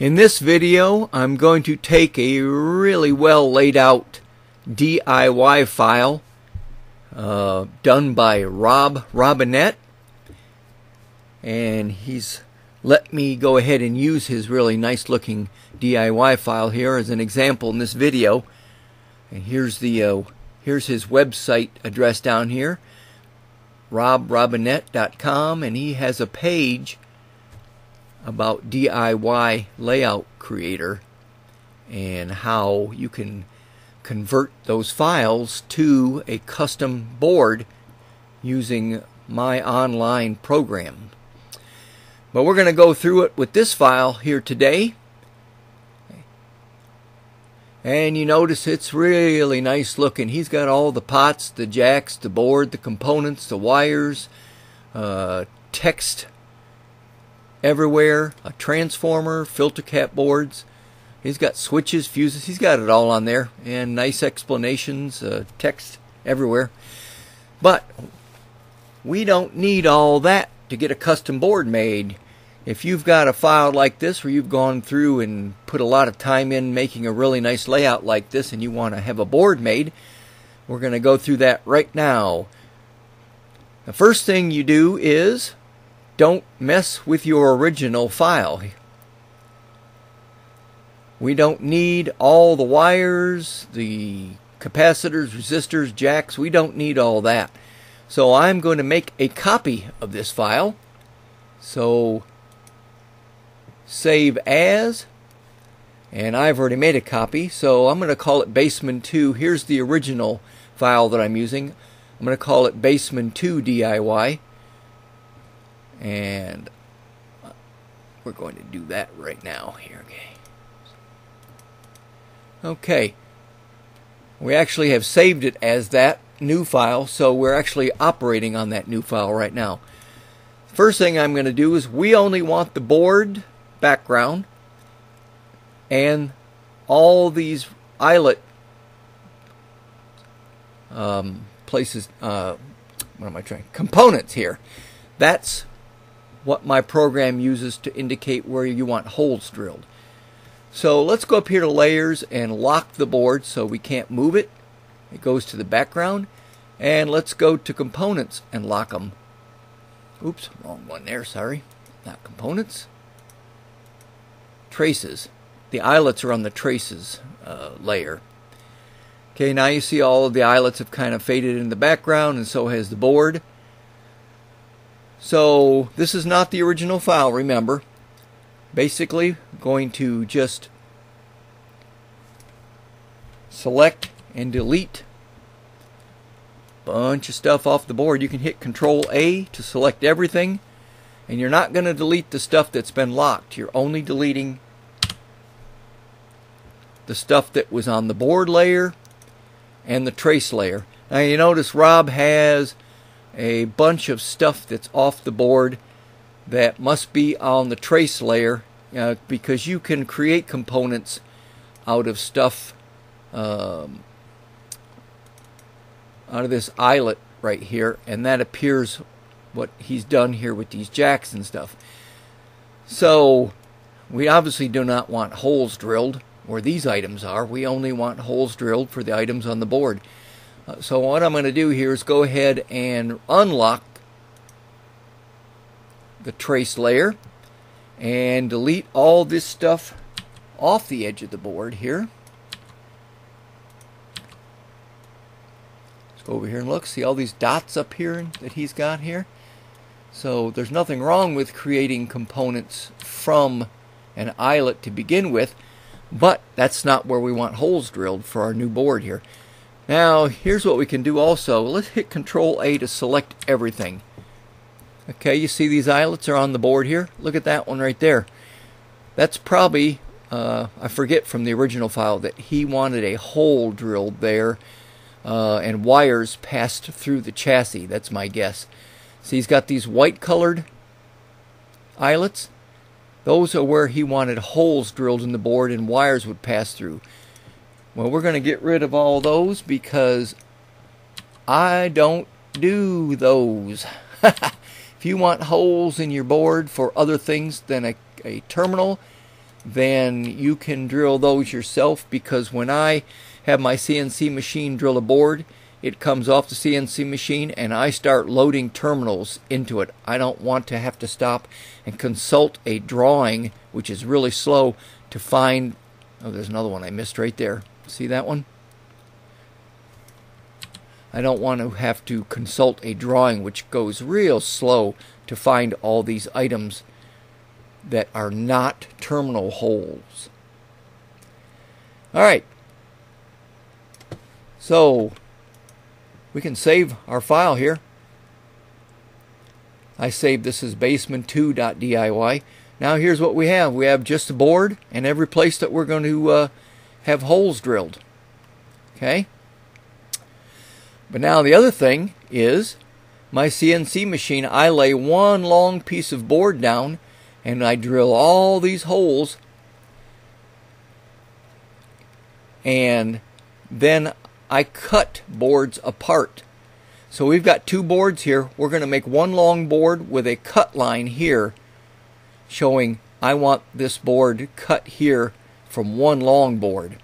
In this video, I'm going to take a really well laid out DIY file uh, done by Rob Robinette. And he's let me go ahead and use his really nice looking DIY file here as an example in this video. And here's the uh, here's his website address down here, robrobinette.com, and he has a page about DIY layout creator and how you can convert those files to a custom board using my online program. But we're going to go through it with this file here today. And you notice it's really nice looking. He's got all the pots, the jacks, the board, the components, the wires, uh, text everywhere, a transformer, filter cap boards. He's got switches, fuses, he's got it all on there, and nice explanations, uh, text everywhere. But we don't need all that to get a custom board made. If you've got a file like this where you've gone through and put a lot of time in making a really nice layout like this and you want to have a board made, we're going to go through that right now. The first thing you do is don't mess with your original file. We don't need all the wires, the capacitors, resistors, jacks. We don't need all that. So I'm going to make a copy of this file. So save as and I've already made a copy so I'm going to call it Bassman 2 here's the original file that I'm using I'm going to call it Bassman 2 DIY and we're going to do that right now. Here okay. Okay. We actually have saved it as that new file so we're actually operating on that new file right now. First thing I'm going to do is we only want the board background and all these eyelet um, places uh, what am I trying components here. That's what my program uses to indicate where you want holes drilled. So let's go up here to layers and lock the board so we can't move it. It goes to the background. And let's go to components and lock them. Oops, wrong one there, sorry. Not components. Traces. The eyelets are on the traces uh, layer. Okay, now you see all of the eyelets have kind of faded in the background and so has the board. So this is not the original file, remember. Basically, going to just select and delete bunch of stuff off the board. You can hit Control A to select everything, and you're not going to delete the stuff that's been locked. You're only deleting the stuff that was on the board layer and the trace layer. Now you notice Rob has a bunch of stuff that's off the board that must be on the trace layer uh, because you can create components out of stuff um, out of this eyelet right here and that appears what he's done here with these jacks and stuff. So we obviously do not want holes drilled where these items are. We only want holes drilled for the items on the board so what I'm going to do here is go ahead and unlock the trace layer and delete all this stuff off the edge of the board here. Let's go over here and look. See all these dots up here that he's got here? So there's nothing wrong with creating components from an eyelet to begin with, but that's not where we want holes drilled for our new board here. Now, here's what we can do also. Let's hit Control A to select everything. Okay, you see these eyelets are on the board here? Look at that one right there. That's probably, uh, I forget from the original file, that he wanted a hole drilled there uh, and wires passed through the chassis. That's my guess. See, he's got these white colored eyelets. Those are where he wanted holes drilled in the board and wires would pass through. Well, we're going to get rid of all those because I don't do those. if you want holes in your board for other things than a, a terminal, then you can drill those yourself because when I have my CNC machine drill a board, it comes off the CNC machine and I start loading terminals into it. I don't want to have to stop and consult a drawing, which is really slow, to find. Oh, there's another one I missed right there. See that one? I don't want to have to consult a drawing which goes real slow to find all these items that are not terminal holes. All right. So we can save our file here. I saved this as basement2.diy. Now here's what we have. We have just a board and every place that we're going to uh, have holes drilled. Okay? But now the other thing is my CNC machine, I lay one long piece of board down and I drill all these holes and then I cut boards apart. So we've got two boards here. We're going to make one long board with a cut line here showing I want this board cut here from one long board.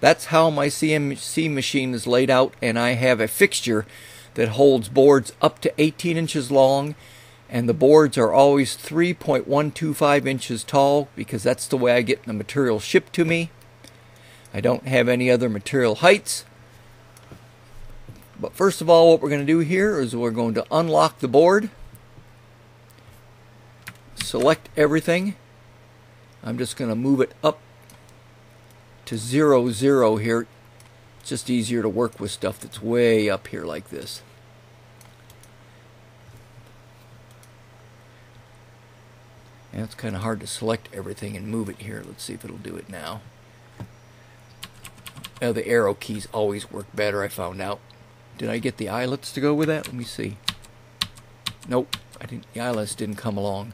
That's how my CNC machine is laid out and I have a fixture that holds boards up to 18 inches long and the boards are always 3.125 inches tall because that's the way I get the material shipped to me. I don't have any other material heights. But first of all, what we're going to do here is we're going to unlock the board. Select everything. I'm just going to move it up to zero zero here. It's just easier to work with stuff that's way up here like this. And it's kind of hard to select everything and move it here. Let's see if it'll do it now. Oh, the arrow keys always work better, I found out. Did I get the eyelets to go with that? Let me see. Nope, I didn't. The eyelets didn't come along.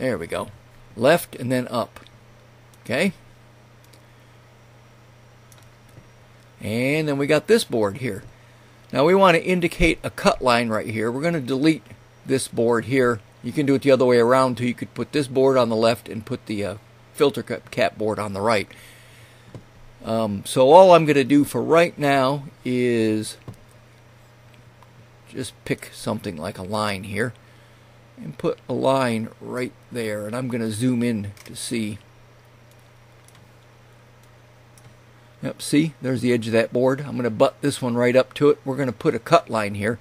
There we go. Left and then up. Okay? And then we got this board here. Now we want to indicate a cut line right here. We're going to delete this board here you can do it the other way around too. You could put this board on the left and put the uh, filter cap board on the right. Um, so all I'm going to do for right now is just pick something like a line here and put a line right there and I'm going to zoom in to see yep see there's the edge of that board I'm going to butt this one right up to it we're going to put a cut line here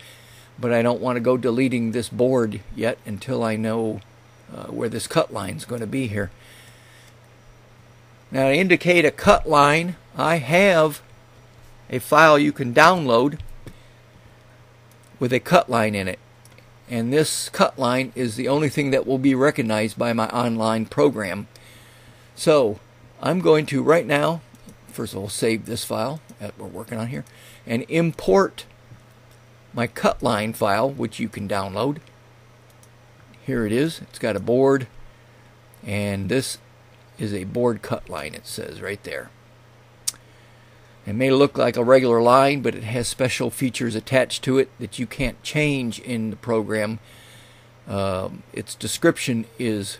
but I don't want to go deleting this board yet until I know uh, where this cut line is going to be here. Now to indicate a cut line, I have a file you can download with a cut line in it. And this cut line is the only thing that will be recognized by my online program. So I'm going to right now, first of all, save this file that we're working on here and import my cut line file, which you can download. Here it is. It's got a board, and this is a board cut line, it says right there. It may look like a regular line, but it has special features attached to it that you can't change in the program. Um, its description is,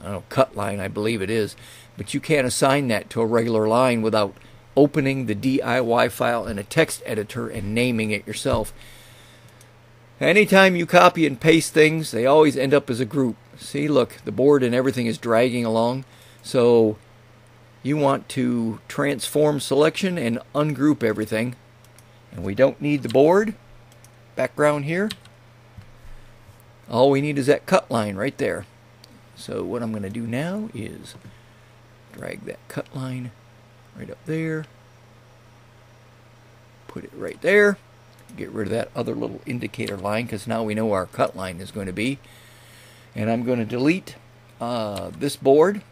I don't know, cut line, I believe it is, but you can't assign that to a regular line without opening the DIY file in a text editor and naming it yourself. Anytime you copy and paste things, they always end up as a group. See, look, the board and everything is dragging along. So you want to transform selection and ungroup everything. And we don't need the board background here. All we need is that cut line right there. So what I'm going to do now is drag that cut line right up there. Put it right there. Get rid of that other little indicator line because now we know our cut line is going to be. And I'm going to delete uh, this board.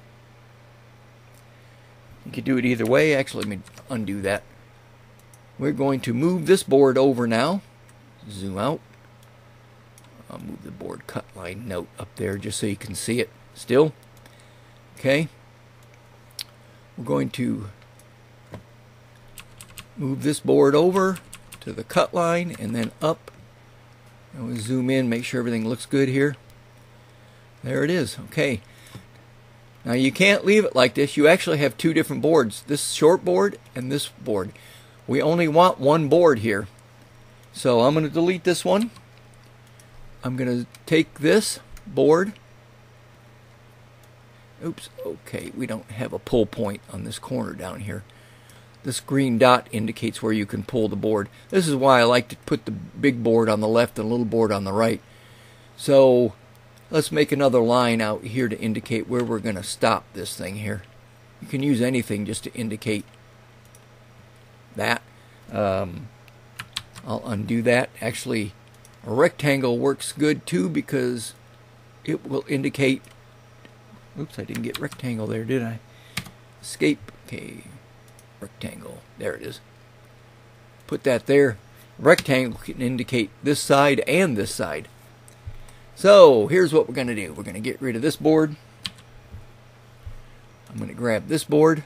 You could do it either way. Actually, let me undo that. We're going to move this board over now. Zoom out. I'll move the board cut line note up there just so you can see it still. Okay. We're going to move this board over to the cut line and then up And we zoom in, make sure everything looks good here. There it is. Okay. Now you can't leave it like this. You actually have two different boards. This short board and this board. We only want one board here. So I'm going to delete this one. I'm going to take this board. Oops, okay, we don't have a pull point on this corner down here. This green dot indicates where you can pull the board. This is why I like to put the big board on the left and a little board on the right. So let's make another line out here to indicate where we're going to stop this thing here. You can use anything just to indicate that. Um, I'll undo that. Actually, a rectangle works good too because it will indicate. Oops, I didn't get rectangle there, did I? Escape. Okay, rectangle. There it is. Put that there. Rectangle can indicate this side and this side. So here's what we're going to do. We're going to get rid of this board. I'm going to grab this board.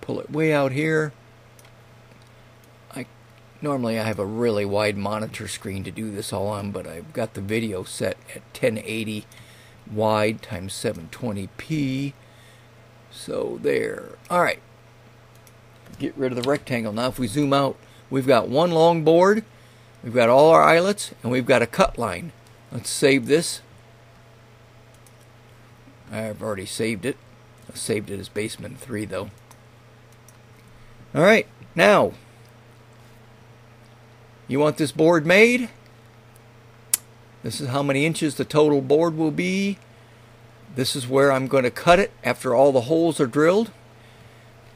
Pull it way out here. I Normally I have a really wide monitor screen to do this all on, but I've got the video set at 1080 wide times 720p. So there. Alright. Get rid of the rectangle. Now if we zoom out, We've got one long board, we've got all our eyelets, and we've got a cut line. Let's save this. I've already saved it. I saved it as basement 3 though. Alright, now, you want this board made? This is how many inches the total board will be. This is where I'm going to cut it after all the holes are drilled.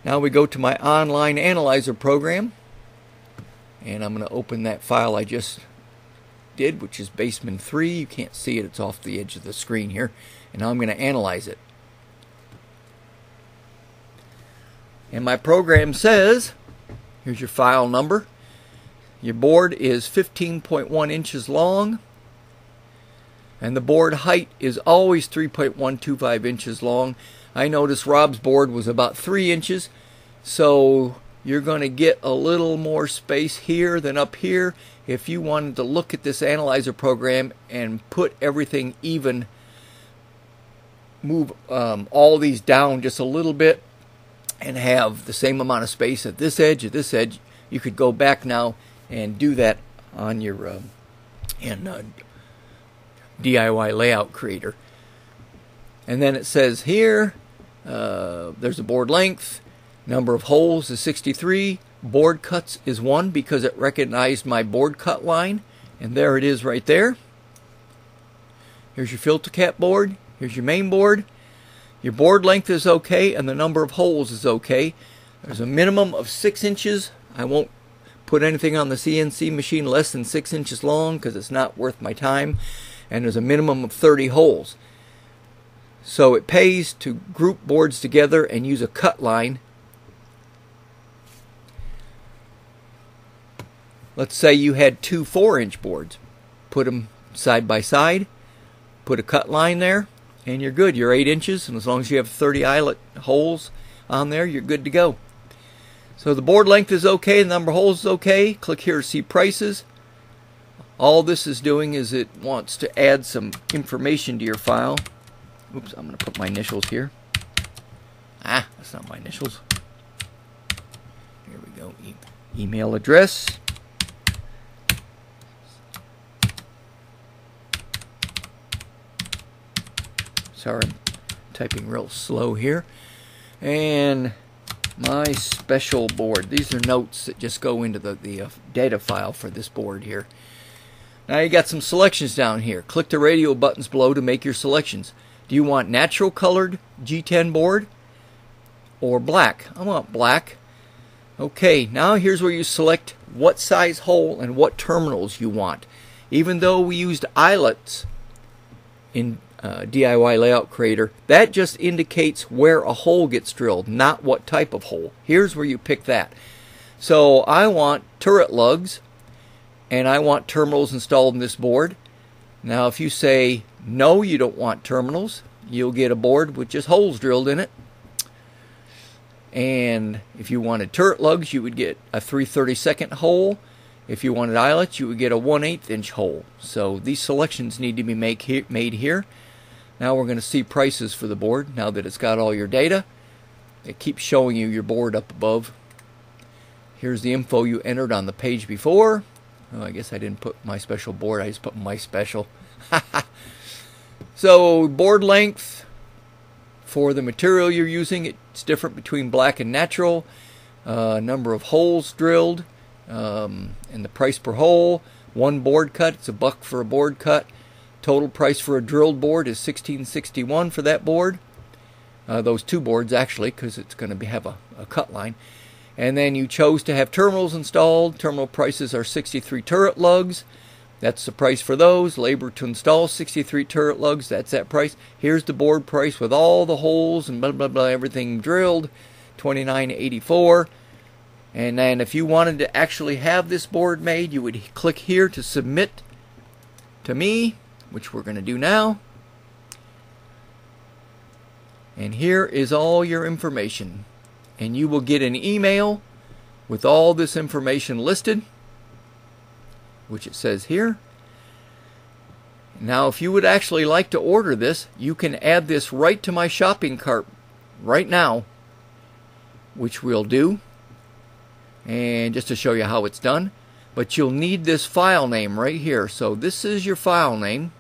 Now we go to my online analyzer program and I'm going to open that file I just did which is basement 3 you can't see it. It's off the edge of the screen here. And now I'm going to analyze it. And my program says here's your file number. Your board is 15.1 inches long. And the board height is always 3.125 inches long. I noticed Rob's board was about 3 inches. So you're going to get a little more space here than up here. If you wanted to look at this analyzer program and put everything even, move um, all these down just a little bit and have the same amount of space at this edge, at this edge, you could go back now and do that on your uh, in uh, DIY layout creator. And then it says here, uh, there's a board length, Number of holes is 63. Board cuts is 1 because it recognized my board cut line. And there it is right there. Here's your filter cap board. Here's your main board. Your board length is okay and the number of holes is okay. There's a minimum of 6 inches. I won't put anything on the CNC machine less than 6 inches long because it's not worth my time. And there's a minimum of 30 holes. So it pays to group boards together and use a cut line Let's say you had two 4 inch boards. Put them side by side, put a cut line there, and you're good. You're 8 inches, and as long as you have 30 eyelet holes on there, you're good to go. So the board length is okay, the number of holes is okay. Click here to see prices. All this is doing is it wants to add some information to your file. Oops, I'm going to put my initials here. Ah, that's not my initials. Here we go. E email address. Sorry, I'm typing real slow here. And my special board. These are notes that just go into the, the uh, data file for this board here. Now you got some selections down here. Click the radio buttons below to make your selections. Do you want natural colored G10 board or black? I want black. Okay, now here's where you select what size hole and what terminals you want. Even though we used eyelets in uh, DIY layout creator, that just indicates where a hole gets drilled, not what type of hole. Here's where you pick that. So I want turret lugs and I want terminals installed in this board. Now if you say no, you don't want terminals, you'll get a board with just holes drilled in it. And if you wanted turret lugs, you would get a 332nd hole. If you wanted eyelets, you would get a 1 8 inch hole. So these selections need to be make made here. Now we're going to see prices for the board now that it's got all your data. It keeps showing you your board up above. Here's the info you entered on the page before. Oh, I guess I didn't put my special board. I just put my special. so board length for the material you're using. It's different between black and natural. Uh, number of holes drilled um, and the price per hole. One board cut. It's a buck for a board cut. Total price for a drilled board is 1661 for that board. Uh, those two boards actually, because it's going to have a, a cut line. And then you chose to have terminals installed. Terminal prices are 63 turret lugs. That's the price for those. Labor to install 63 turret lugs. That's that price. Here's the board price with all the holes and blah blah blah everything drilled. 29.84. And then if you wanted to actually have this board made, you would click here to submit to me, which we're going to do now. And here is all your information and you will get an email with all this information listed, which it says here. Now, if you would actually like to order this, you can add this right to my shopping cart right now, which we'll do. And just to show you how it's done, but you'll need this file name right here. So this is your file name.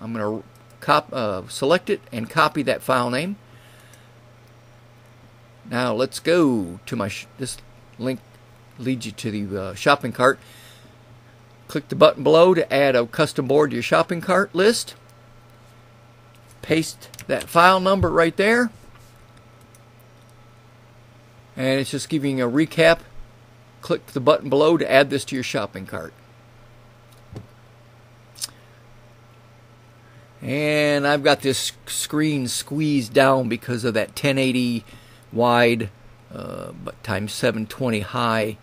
I'm going to uh, select it and copy that file name. Now let's go to my this link leads you to the uh, shopping cart. Click the button below to add a custom board to your shopping cart list. Paste that file number right there. And it's just giving a recap. Click the button below to add this to your shopping cart. And I've got this screen squeezed down because of that 1080 wide uh, but times 720 high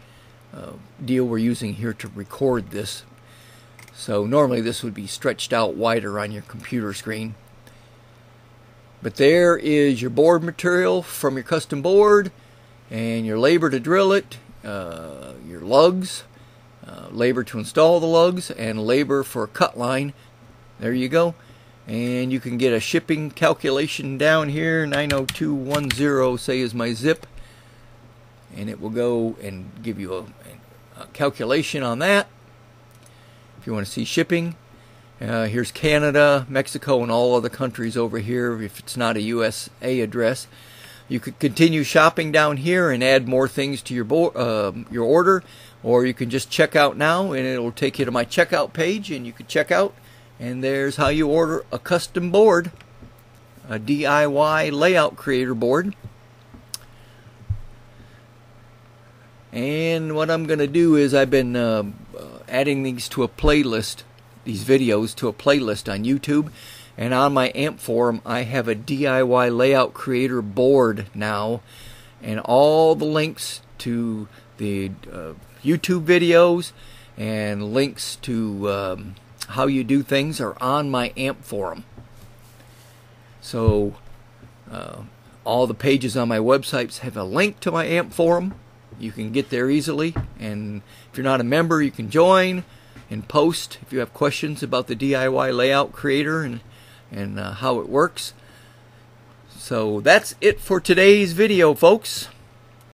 uh, deal we're using here to record this. So normally this would be stretched out wider on your computer screen. But there is your board material from your custom board and your labor to drill it, uh, your lugs, uh, labor to install the lugs, and labor for cut line. There you go and you can get a shipping calculation down here 90210 say is my zip. And it will go and give you a, a calculation on that. If you want to see shipping uh, here's Canada Mexico and all other countries over here. If it's not a USA address you could continue shopping down here and add more things to your uh, your order. Or you can just check out now and it will take you to my checkout page and you can check out and there's how you order a custom board, a DIY layout creator board. And what I'm going to do is I've been uh, adding these to a playlist, these videos to a playlist on YouTube. And on my AMP forum, I have a DIY layout creator board now. And all the links to the uh, YouTube videos and links to um, how you do things are on my AMP forum. So uh, all the pages on my websites have a link to my AMP forum. You can get there easily, and if you're not a member, you can join and post if you have questions about the DIY layout creator and and uh, how it works. So that's it for today's video, folks.